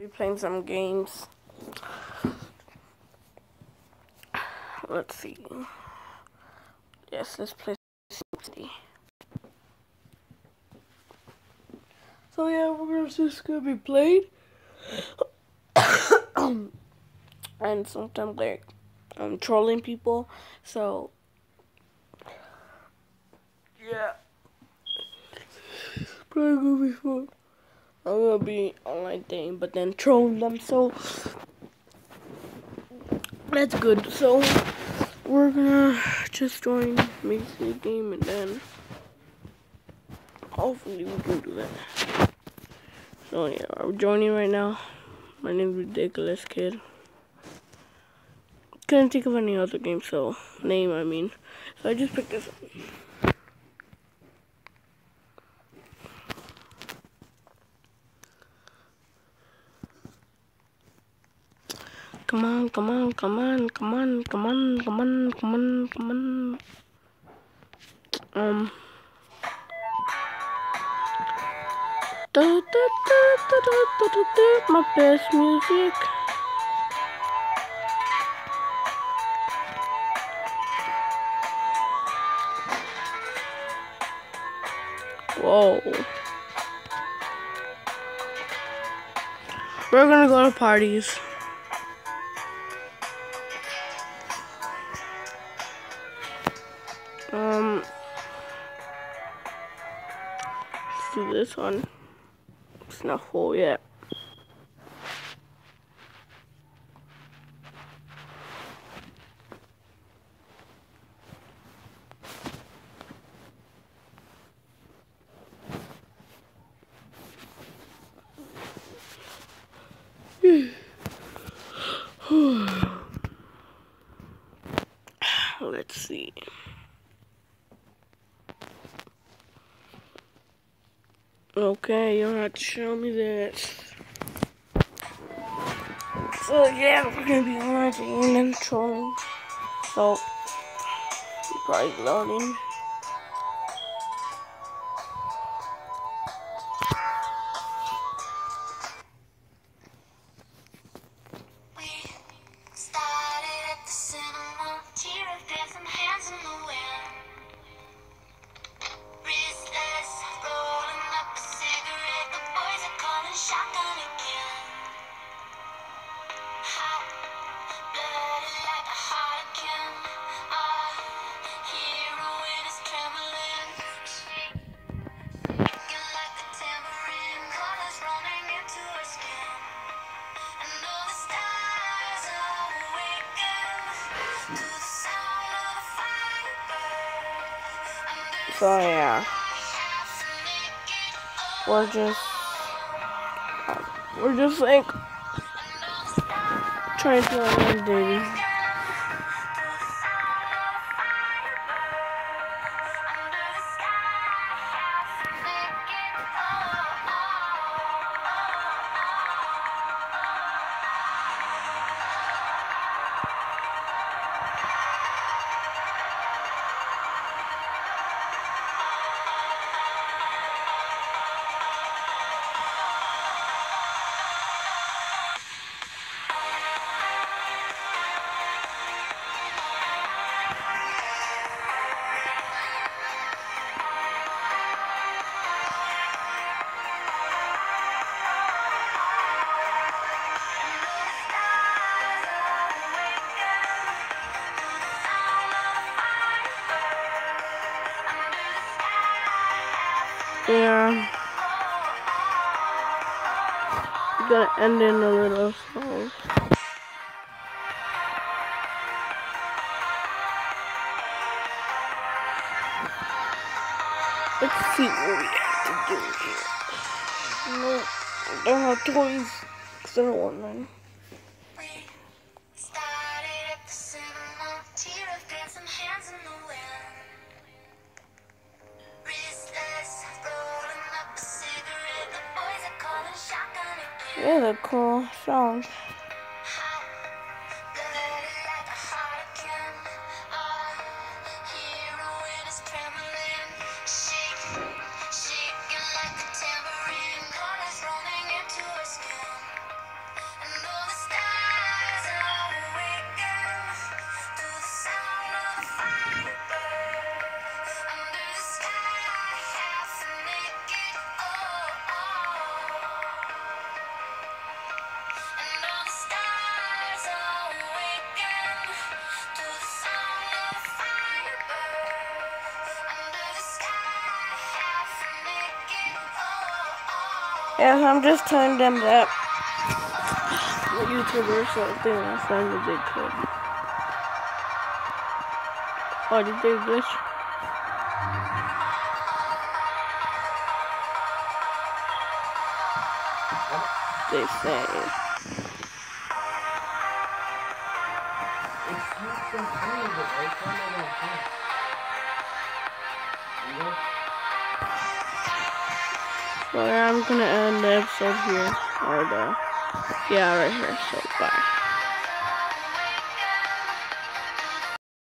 Be playing some games. Let's see. Yes, let's play 60. So yeah, we're just gonna be played. and sometimes like I'm trolling people. So yeah. It's probably gonna be fun. I'm gonna be online thing, but then troll them. So that's good. So we're gonna just join the game, and then hopefully we can do that. So yeah, I'm joining right now. My name's Ridiculous Kid. Couldn't think of any other game, so name I mean. So I just picked this. Up. Come on, come on, come on, come on, come on, come on, come on, come on. Um. Da, da, da, da, da, da, da, da, my best music. Whoa. We're gonna go to parties. Do this one. It's not full yet. Let's see. Okay, you have to show me this. So yeah, we're gonna be launching and trolling. So probably loading. So yeah, we're just we're just like trying to online dating. Yeah, gonna end in a little song. Let's see what we have to do here. No, I don't have toys. Cause I don't want none. Shotgun again. Cool songs. Yes, I'm just telling them that the YouTubers don't think last time that they could. Oh, did they glitch? They say. It's not confused, I can't You I'm gonna end the episode here. Or the. Yeah, right here. So, bye.